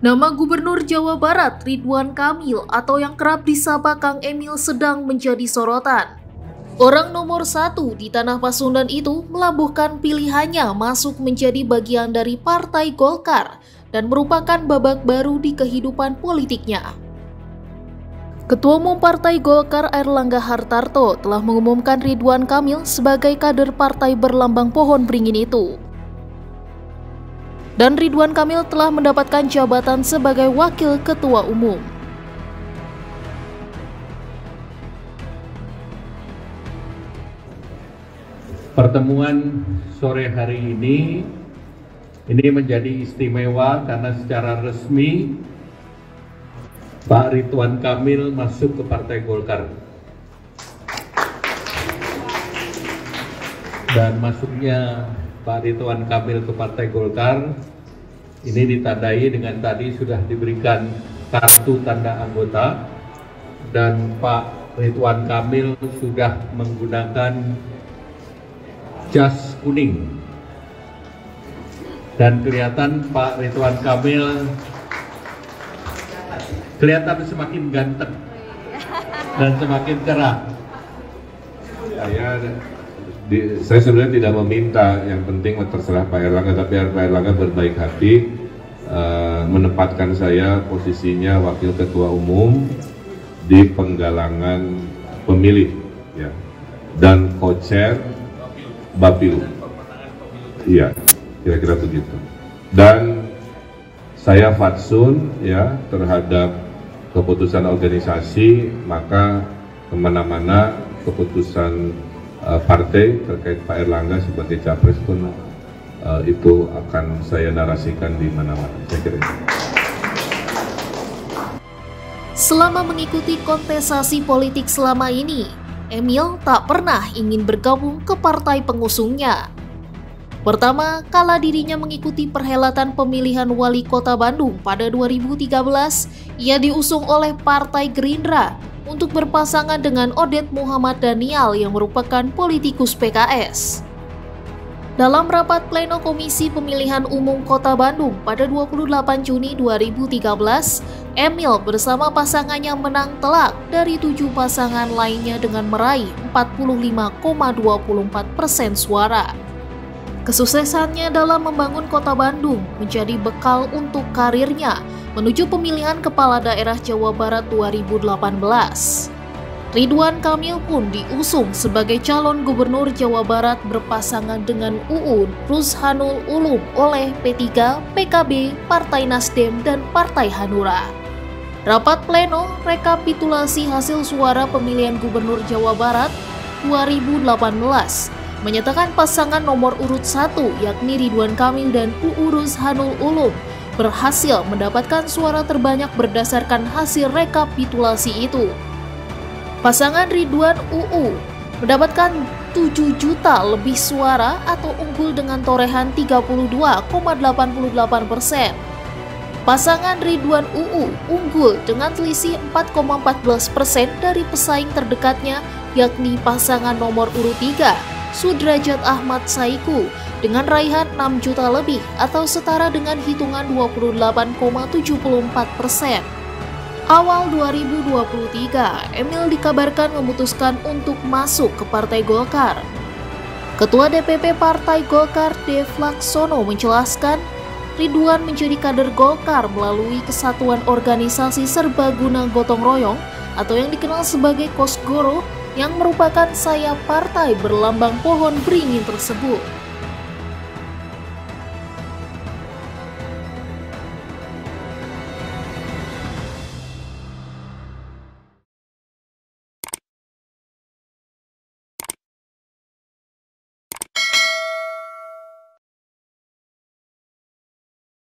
Nama Gubernur Jawa Barat Ridwan Kamil atau yang kerap disapa Kang Emil sedang menjadi sorotan. Orang nomor satu di tanah Pasundan itu melabuhkan pilihannya masuk menjadi bagian dari Partai Golkar dan merupakan babak baru di kehidupan politiknya. Ketua Umum Partai Golkar Erlangga Hartarto telah mengumumkan Ridwan Kamil sebagai kader partai berlambang pohon beringin itu dan Ridwan Kamil telah mendapatkan jabatan sebagai Wakil Ketua Umum. Pertemuan sore hari ini ini menjadi istimewa karena secara resmi Pak Ridwan Kamil masuk ke Partai Golkar. Dan masuknya Pak Ridwan Kamil ke Partai Golkar ini ditandai dengan tadi sudah diberikan kartu tanda anggota dan Pak Ridwan Kamil sudah menggunakan jas kuning dan kelihatan Pak Ridwan Kamil kelihatan semakin ganteng dan semakin cerah. Saya di, saya sebenarnya tidak meminta, yang penting terserah Pak Erlangga, tapi Pak Erlangga berbaik hati uh, menempatkan saya posisinya Wakil Ketua Umum di penggalangan pemilih, ya, dan co-chair Bapilu. Iya, kira-kira begitu. Dan saya fatsun ya terhadap keputusan organisasi, maka ke mana-mana keputusan uh, partai terkait Pak Erlangga sebagai capres pun uh, itu akan saya narasikan di mana-mana. Saya kira. Selama mengikuti kontestasi politik selama ini, Emil tak pernah ingin bergabung ke partai pengusungnya. Pertama, kala dirinya mengikuti perhelatan pemilihan wali kota Bandung pada 2013, ia diusung oleh Partai Gerindra untuk berpasangan dengan Odet Muhammad Daniel yang merupakan politikus PKS. Dalam rapat pleno Komisi Pemilihan Umum Kota Bandung pada 28 Juni 2013, Emil bersama pasangannya menang telak dari tujuh pasangan lainnya dengan meraih 45,24 persen suara. Kesuksesannya dalam membangun kota Bandung menjadi bekal untuk karirnya menuju pemilihan kepala daerah Jawa Barat 2018. Ridwan Kamil pun diusung sebagai calon gubernur Jawa Barat berpasangan dengan UU Ruzhanul Ulum oleh P3, PKB, Partai Nasdem, dan Partai Hanura. Rapat pleno rekapitulasi hasil suara pemilihan gubernur Jawa Barat 2018 menyatakan pasangan nomor urut 1 yakni Ridwan Kamil dan UU Ruzhanul Ulum berhasil mendapatkan suara terbanyak berdasarkan hasil rekapitulasi itu. Pasangan Ridwan UU mendapatkan 7 juta lebih suara atau unggul dengan torehan 32,88 persen. Pasangan Ridwan UU unggul dengan selisih 4,14 persen dari pesaing terdekatnya yakni pasangan nomor urut 3 Sudrajat Ahmad Saiku dengan raihan 6 juta lebih atau setara dengan hitungan 28,74 persen. Awal 2023, Emil dikabarkan memutuskan untuk masuk ke Partai Golkar. Ketua DPP Partai Golkar Dev Laksono menjelaskan Ridwan menjadi kader Golkar melalui Kesatuan Organisasi Serbaguna Gotong Royong atau yang dikenal sebagai Kosgoro yang merupakan sayap partai berlambang pohon beringin tersebut.